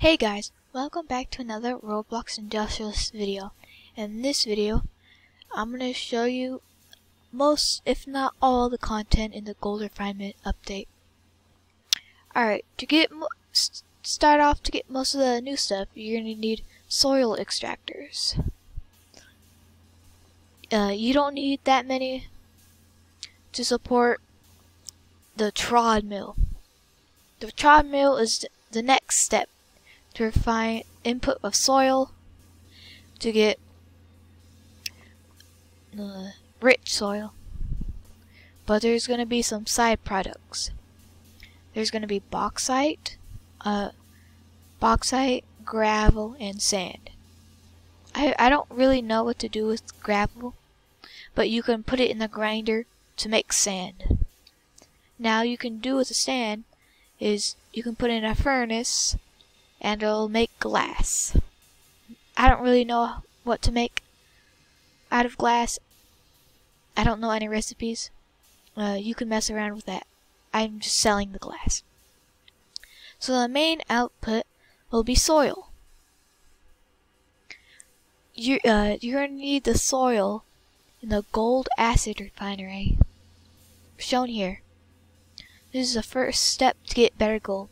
Hey guys, welcome back to another Roblox Industrialist video. In this video, I'm going to show you most, if not all, the content in the gold refinement update. Alright, to get start off to get most of the new stuff, you're going to need soil extractors. Uh, you don't need that many to support the trod mill. The trod mill is the next step to refine input of soil to get uh, rich soil. But there's going to be some side products. There's going to be bauxite, uh, bauxite, gravel, and sand. I, I don't really know what to do with gravel, but you can put it in the grinder to make sand. Now you can do with the sand is you can put in a furnace and it'll make glass. I don't really know what to make out of glass. I don't know any recipes. Uh, you can mess around with that. I'm just selling the glass. So the main output will be soil. You, uh, you're going to need the soil in the gold acid refinery shown here. This is the first step to get better gold.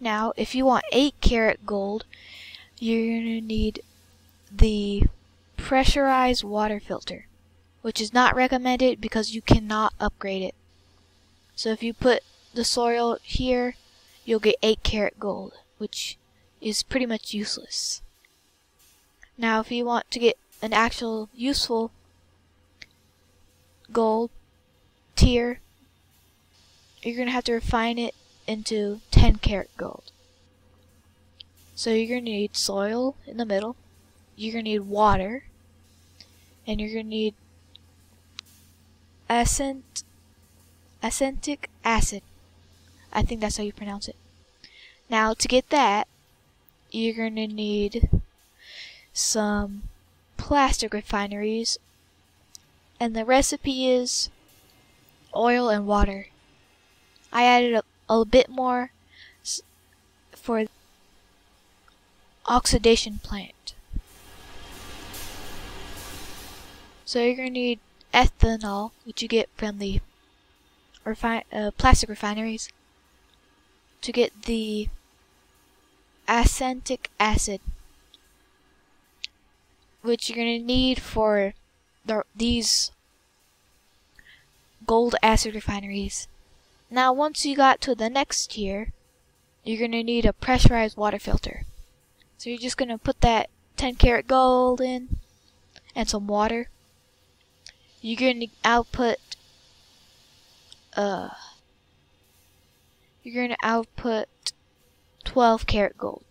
Now, if you want 8 karat gold, you're going to need the pressurized water filter, which is not recommended because you cannot upgrade it. So if you put the soil here, you'll get 8 karat gold, which is pretty much useless. Now, if you want to get an actual useful gold tier, you're going to have to refine it into 10 karat gold. So you're going to need soil in the middle, you're going to need water, and you're going to need accent, acetic acid. I think that's how you pronounce it. Now to get that, you're going to need some plastic refineries, and the recipe is oil and water. I added a, a bit more for the oxidation plant. So you're going to need ethanol, which you get from the refi uh, plastic refineries, to get the acetic acid, which you're going to need for the, these gold acid refineries. Now once you got to the next tier, you're going to need a pressurized water filter. So you're just going to put that 10 karat gold in and some water. You're going to output uh you're going to output 12 karat gold.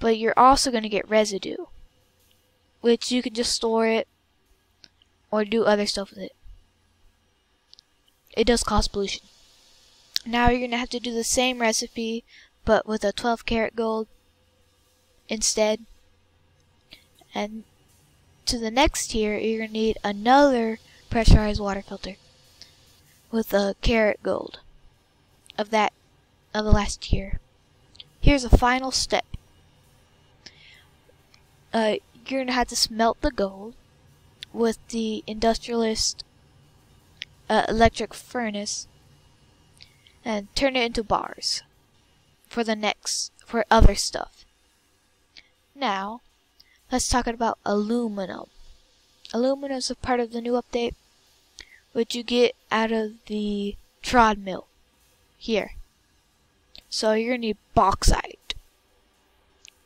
But you're also going to get residue, which you can just store it or do other stuff with it it does cause pollution. Now you're going to have to do the same recipe, but with a 12 karat gold instead. And to the next tier, you're going to need another pressurized water filter with a karat gold of that of the last tier. Here's a final step. Uh, you're going to have to smelt the gold with the industrialist uh, electric furnace and turn it into bars for the next for other stuff. Now, let's talk about aluminum. Aluminum is a part of the new update, which you get out of the trod mill here. So you're gonna need bauxite.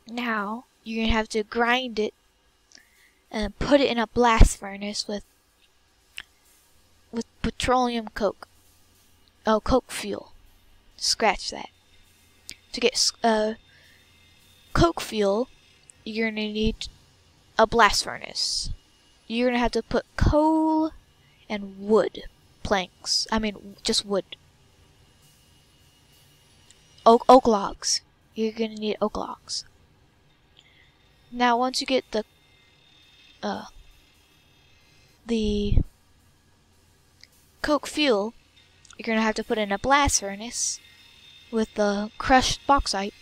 Now you're gonna have to grind it and put it in a blast furnace with with petroleum coke. Oh, coke fuel. Scratch that. To get uh, coke fuel, you're going to need a blast furnace. You're going to have to put coal and wood planks. I mean, just wood. Oak, oak logs. You're going to need oak logs. Now, once you get the uh, the coke fuel, you're going to have to put in a blast furnace with the crushed bauxite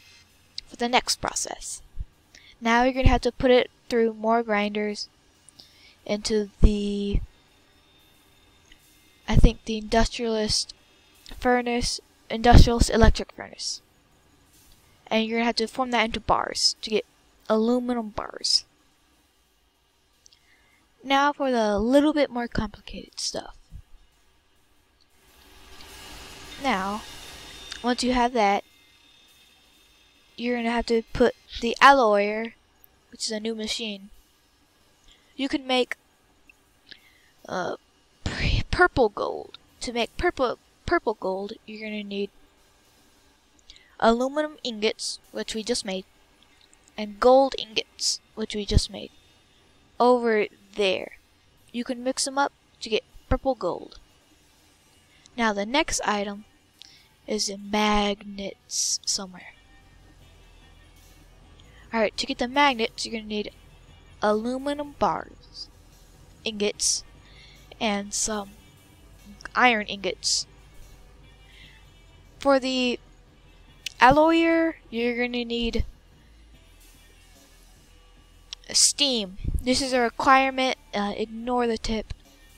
for the next process. Now you're going to have to put it through more grinders into the I think the industrialist furnace industrialist electric furnace. And you're going to have to form that into bars to get aluminum bars. Now for the little bit more complicated stuff. Now, once you have that, you're going to have to put the alloyer, which is a new machine. You can make uh, purple gold. To make purple purple gold, you're going to need aluminum ingots, which we just made, and gold ingots, which we just made. Over there. You can mix them up to get purple gold. Now the next item is in magnets somewhere. Alright, to get the magnets, you're going to need aluminum bars, ingots, and some iron ingots. For the alloyer, you're going to need steam. This is a requirement. Uh, ignore the tip.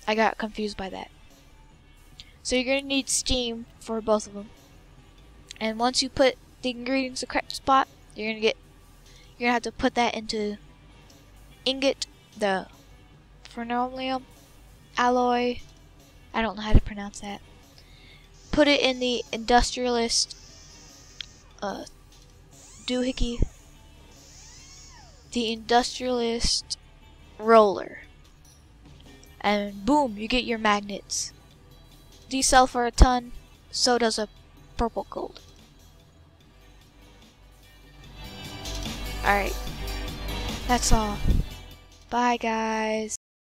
I got confused by that. So you're going to need steam for both of them. And once you put the ingredients in the correct spot, you're to get you're to have to put that into ingot, the phenolium alloy. I don't know how to pronounce that. Put it in the industrialist uh, doohickey the industrialist roller. And boom, you get your magnets. These sell for a ton, so does a purple gold. Alright, that's all. Bye guys.